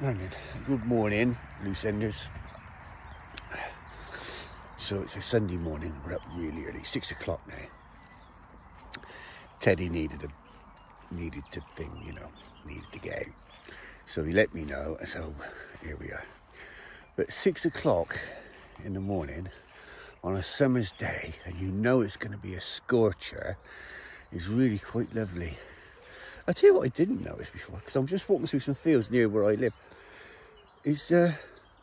morning. Good morning, loose enders. So it's a Sunday morning. We're up really early, six o'clock now. Teddy needed a needed to thing, you know, needed to get out. So he let me know, so here we are. But six o'clock in the morning on a summer's day, and you know it's going to be a scorcher, is really quite lovely. I tell you what I didn't notice before, because I'm just walking through some fields near where I live, is uh,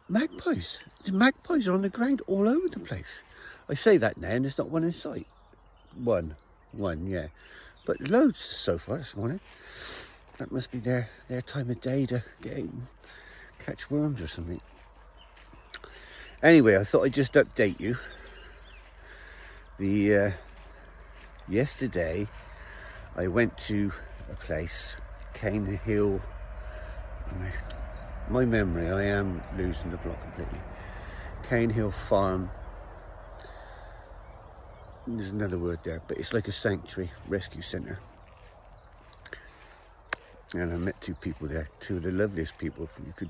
magpies. The magpies are on the ground all over the place. I say that now and there's not one in sight. One, one, yeah. But loads so far this morning. That must be their, their time of day to get catch worms or something. Anyway, I thought I'd just update you. The uh, yesterday I went to a place, Cane Hill. My memory, I am losing the plot completely. Cane Hill Farm. There's another word there, but it's like a sanctuary rescue centre. And I met two people there, two of the loveliest people you could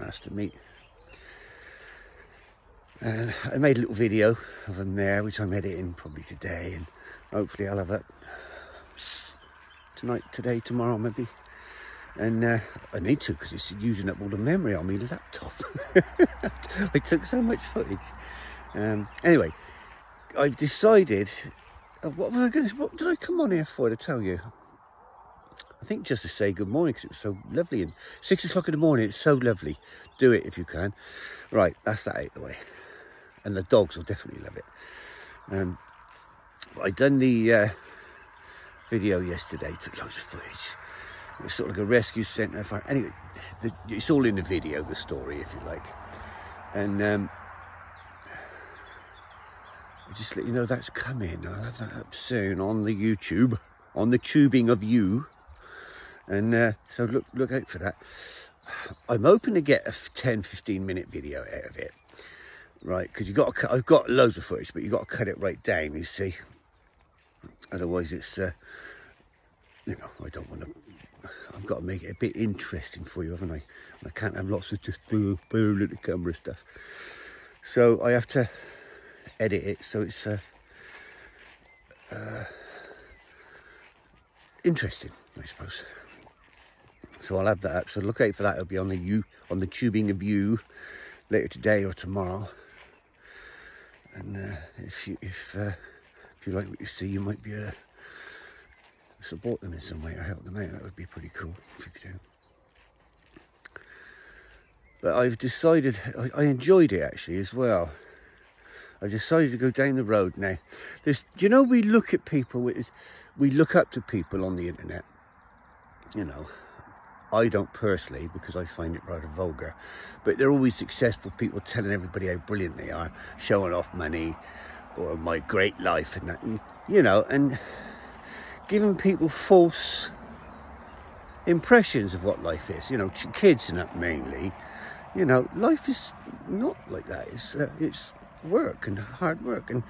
ask to meet. And I made a little video of them there, which I'm editing probably today, and hopefully I'll have it tonight, today, tomorrow maybe. And uh, I need to because it's using up all the memory on my laptop. I took so much footage. Um, anyway, I've decided. Uh, what was I going? What did I come on here for to tell you? I think just to say good morning because it was so lovely. And six o'clock in the morning, it's so lovely. Do it if you can. Right, that's that out the way. And the dogs will definitely love it. Um, I done the uh, video yesterday, took loads of footage. It was sort of like a rescue centre. Anyway, the, it's all in the video, the story, if you like. And um, just let you know that's coming. I'll have that up soon on the YouTube, on the tubing of you. And uh, so look, look out for that. I'm hoping to get a 10, 15 minute video out of it. Right, because you got to, I've got loads of footage, but you've got to cut it right down, you see. Otherwise, it's, uh, you know, I don't want to, I've got to make it a bit interesting for you, haven't I? I can't have lots of just boom, boom, the camera stuff. So I have to edit it so it's uh, uh, interesting, I suppose. So I'll have that up. So look out for that. It'll be on the you on the tubing of you later today or tomorrow. And uh, if you if uh, if you like what you see, you might be able to support them in some way or help them out. That would be pretty cool if you could do. But I've decided, I, enjoyed it actually as well. I decided to go down the road now. Do you know, we look at people, we look up to people on the internet. You know, I don't personally because I find it rather vulgar. But they're always successful people telling everybody how brilliant they are, showing off money or my great life and that. And, you know, and giving people false impressions of what life is. You know, kids and that mainly. You know, life is not like that. It's, uh, it's work and hard work and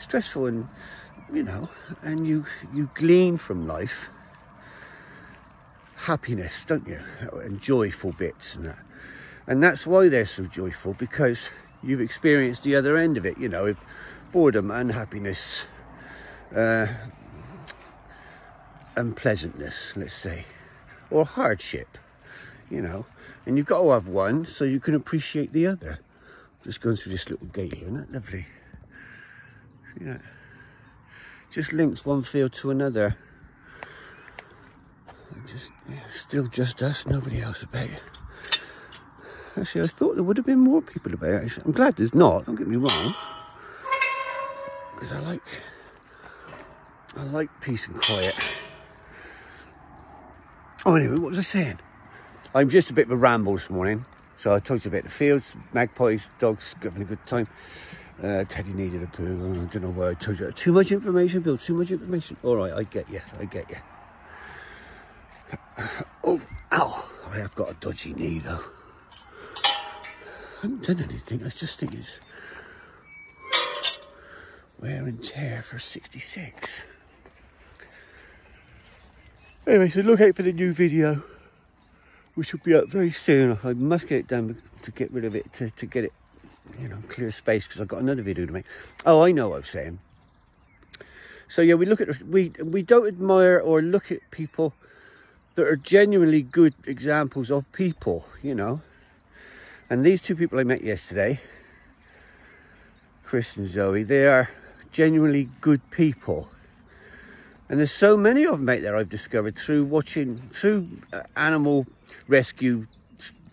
stressful and, you know, and you, you glean from life happiness, don't you? And joyful bits and that. And that's why they're so joyful because you've experienced the other end of it, you know, boredom, unhappiness, uh, unpleasantness, let's say, or hardship, you know. And you've got to have one so you can appreciate the other. Just going through this little gate here, isn't that lovely? See that? Just links one field to another just yeah, still just us, nobody else about. Actually, I thought there would have been more people about. Actually, I'm glad there's not. Don't get me wrong, because I like I like peace and quiet. Oh, anyway, what was I saying? I'm just a bit of a ramble this morning. So I told you about the fields, magpies, dogs, having a good time. Uh, Teddy needed a poo. I don't know why I told you. Too much information, Bill. Too much information. All right, I get you. I get you. Oh, ow. I have got a dodgy knee though. I haven't done anything. I just think it's wear and tear for 66. Anyway, so look out for the new video which will be up very soon. I must get it done to get rid of it, to, to get it, you know, clear space because I've got another video to make. Oh, I know what I'm saying. So yeah, we look at, we, we don't admire or look at people that are genuinely good examples of people, you know. And these two people I met yesterday, Chris and Zoe, they are genuinely good people. And there's so many of them out there I've discovered through watching through uh, animal rescue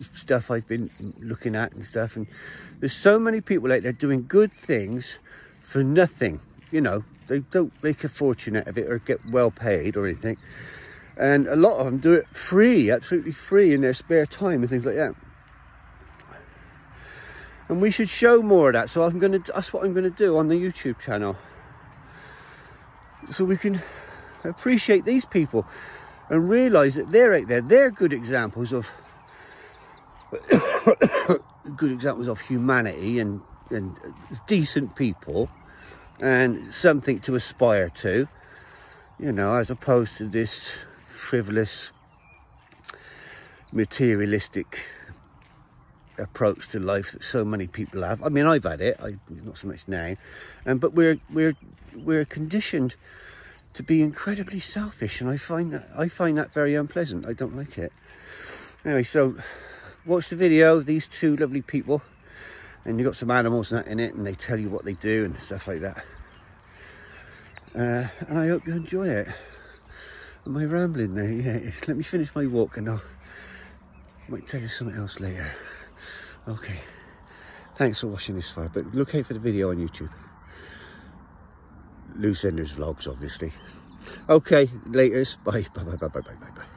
stuff I've been looking at and stuff. And there's so many people out there doing good things for nothing you know. They don't make a fortune out of it or get well paid or anything. And a lot of them do it free absolutely free in their spare time and things like that and we should show more of that. So i'm gonna that's what i'm gonna do on the youtube channel. So we can appreciate these people and realize that they're out there. They're good examples of good examples of humanity and and decent people and something to aspire to you know as opposed to this frivolous materialistic approach to life that so many people have i mean i've had it I, not so much now and but we're we're we're conditioned to be incredibly selfish and I find that I find that very unpleasant. I don't like it. Anyway, so watch the video, these two lovely people and you've got some animals in it and they tell you what they do and stuff like that. Uh, and I hope you enjoy it. Am I rambling now? Yeah, let me finish my walk and I'll might tell you something else later. Okay. Thanks for watching this far, but look out for the video on YouTube. Loose Enders vlogs, obviously. Okay, laters. Bye. Bye, bye, bye, bye, bye, bye, bye.